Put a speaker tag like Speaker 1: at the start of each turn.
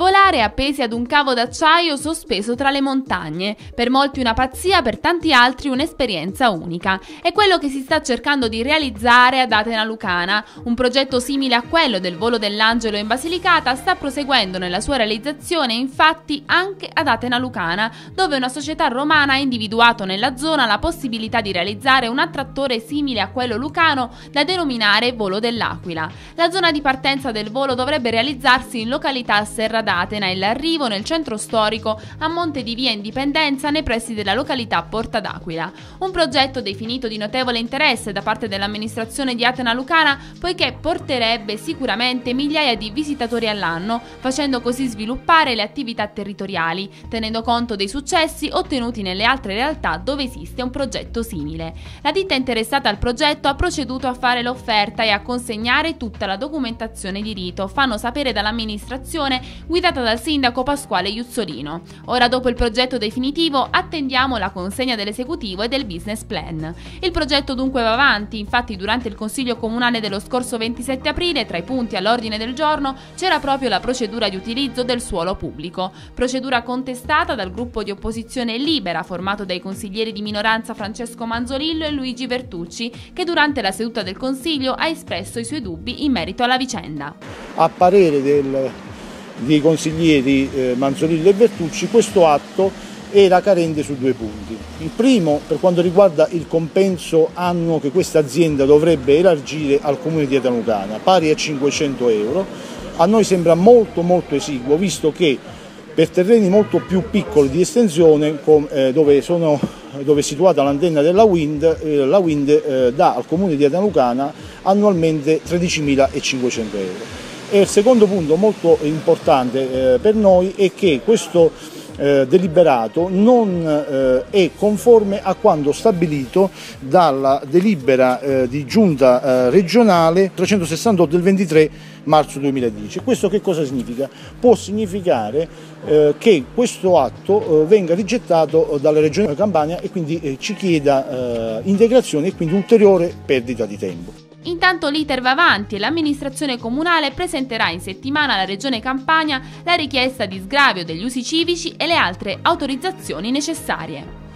Speaker 1: Volar Volare appesi ad un cavo d'acciaio sospeso tra le montagne, per molti una pazzia, per tanti altri un'esperienza unica. È quello che si sta cercando di realizzare ad Atena Lucana. Un progetto simile a quello del volo dell'Angelo in Basilicata sta proseguendo nella sua realizzazione infatti anche ad Atena Lucana, dove una società romana ha individuato nella zona la possibilità di realizzare un attrattore simile a quello lucano da denominare volo dell'Aquila. La zona di partenza del volo dovrebbe realizzarsi in località Serra d'Atena e l'arrivo nel centro storico a monte di via Indipendenza nei pressi della località Porta d'Aquila. Un progetto definito di notevole interesse da parte dell'amministrazione di Atena Lucana poiché porterebbe sicuramente migliaia di visitatori all'anno, facendo così sviluppare le attività territoriali, tenendo conto dei successi ottenuti nelle altre realtà dove esiste un progetto simile. La ditta interessata al progetto ha proceduto a fare l'offerta e a consegnare tutta la documentazione di rito, fanno sapere dall'amministrazione guidata dal sindaco Pasquale Iuzzolino. Ora dopo il progetto definitivo attendiamo la consegna dell'esecutivo e del business plan. Il progetto dunque va avanti, infatti durante il Consiglio Comunale dello scorso 27 aprile tra i punti all'ordine del giorno c'era proprio la procedura di utilizzo del suolo pubblico, procedura contestata dal gruppo di opposizione Libera formato dai consiglieri di minoranza Francesco Manzolillo e Luigi Vertucci che durante la seduta del Consiglio ha espresso i suoi dubbi in merito alla vicenda.
Speaker 2: A parere del dei consiglieri eh, Manzolillo e Bertucci, questo atto era carente su due punti. Il primo per quanto riguarda il compenso annuo che questa azienda dovrebbe elargire al comune di Atanucana, pari a 500 euro, a noi sembra molto molto esiguo, visto che per terreni molto più piccoli di estensione, eh, dove, sono, dove, è situata l'antenna della Wind, eh, la Wind eh, dà al comune di Atanucana annualmente 13.500 euro. E il secondo punto molto importante eh, per noi è che questo eh, deliberato non eh, è conforme a quanto stabilito dalla delibera eh, di giunta eh, regionale 368 del 23 marzo 2010. Questo che cosa significa? Può significare eh, che questo atto venga rigettato dalla Regione Campania e quindi ci chieda integrazione e quindi ulteriore perdita di tempo.
Speaker 1: Intanto l'iter va avanti e l'amministrazione comunale presenterà in settimana alla Regione Campania la richiesta di sgravio degli usi civici e le altre autorizzazioni necessarie.